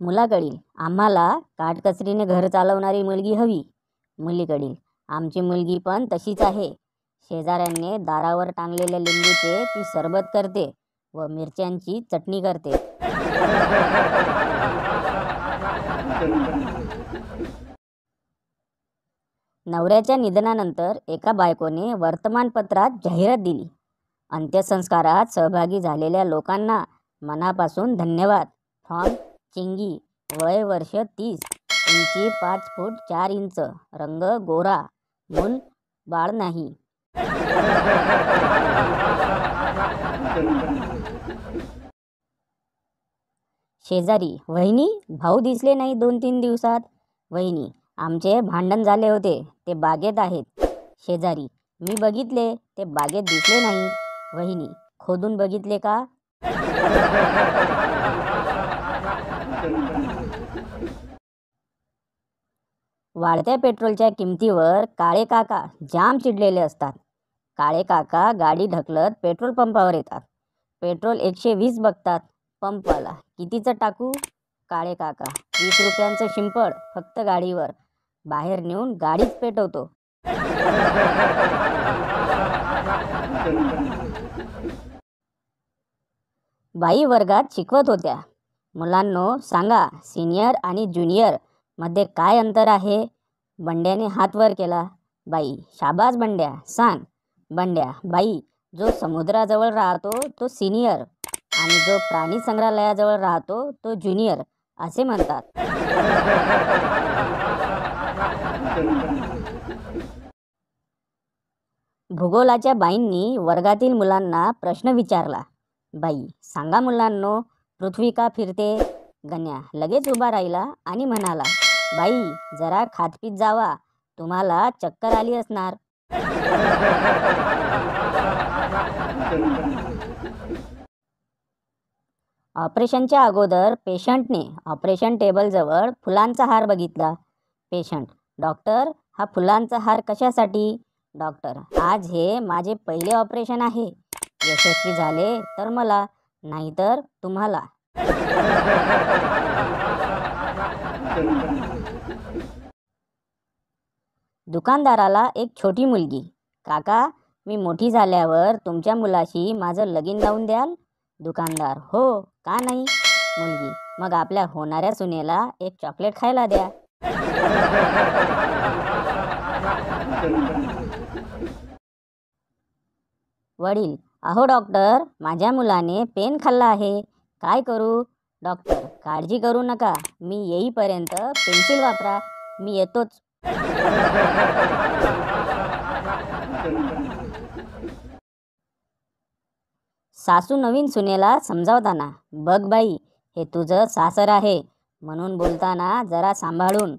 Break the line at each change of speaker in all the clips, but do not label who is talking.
मुलाकडील. आम्हाला काटकसरीने घर चालवणारी मुलगी हवी. मुलीकडील. आमची मुलगी पण तशीच आहे. शेजाऱ्यांनी दारावर टांगलेल्या लिंबूचे ती सरबत करते व मिरच्यांची चटणी करते. नवऱ्याच्या निधनानंतर एका बायकोने वर्तमानपत्रात जाहिरात दिली. अंत्यसंस्कारात सहभागी झालेल्या लोकांना मनापासून धन्यवाद. फ्रॉम चिंगी वय वर्ष तीस उंची पाच फूट चार इंच रंग गोरा मूल बाळ नाही. शेजारी वहिनी भाऊ दिसले नाही दोन तीन दिवसात. वहिनी आमचे भांडण झाले होते ते बागेत आहेत. शेजारी मी बघितले ते बागेत दिसले नाही. वहिनी खोदून बघितले का? वाढत्या पेट्रोलच्या किमतीवर काळे काका जाम चिडलेले असतात. काळे काका गाडी ढकलत पेट्रोल पंपावर येतात. पेट्रोल एकशे वीस बघतात. पंपवाला कितीचं टाकू? काळे काका वीस रुपयांचं शिंपड फक्त गाडीवर. बाहेर नेऊन गाडीच पेटवतो. बाई वर्गात शिकवत होत्या. मुलांनो सांगा सिनियर आणि ज्युनियर मध्ये काय अंतर आहे? बंड्याने हात वर केला. बाई शाबास बंड्या सांग. बंड्या बाई जो समुद्राजवळ राहतो तो सिनियर आणि जो प्राणी संग्रहालयाजवळ राहतो तो ज्युनियर असे म्हणतात. भूगोलाच्या बाईंनी वर्गातील मुलांना प्रश्न विचारला. बाई सांगा मुलांनो पृथ्वी का फिरते? गण्या लगेच उभा राहिला आणि म्हणाला बाई जरा खातपीत जावा. तुम्हाला चक्कर आली असणार. ऑपरेशनच्या अगोदर पेशंटने ऑपरेशन टेबलजवळ फुलांचा हार बघितला. पेशंट डॉक्टर हा फुलांचा हार कशासाठी? डॉक्टर आज हे माझे पहिले ऑपरेशन आहे. यशस्वी झाले तर मला नाहीतर तुम्हाला. दुकानदाराला एक छोटी मुलगी. काका मी मोठी झाल्यावर तुमच्या मुलाशी माझं लगीन लावून द्याल? दुकानदार हो का नाही? मुलगी मग आपल्या होणाऱ्या सुनेला एक चॉकलेट खायला द्या. वडील अहो डॉक्टर माझ्या मुलाने पेन खाल्ला आहे. काय करू? डॉक्टर काळजी करू नका. मी येईपर्यंत पेन्सिल वापरा. मी येतोच. सासू नवीन सुनेला समजावताना बघ बाई हे तुझं सासर आहे. म्हणून बोलताना जरा सांभाळून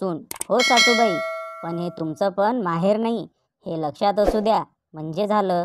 सून हो सासूबाई पण हे तुमचं पण माहेर नाही. हे लक्षात असू द्या. म्हणजे झालं.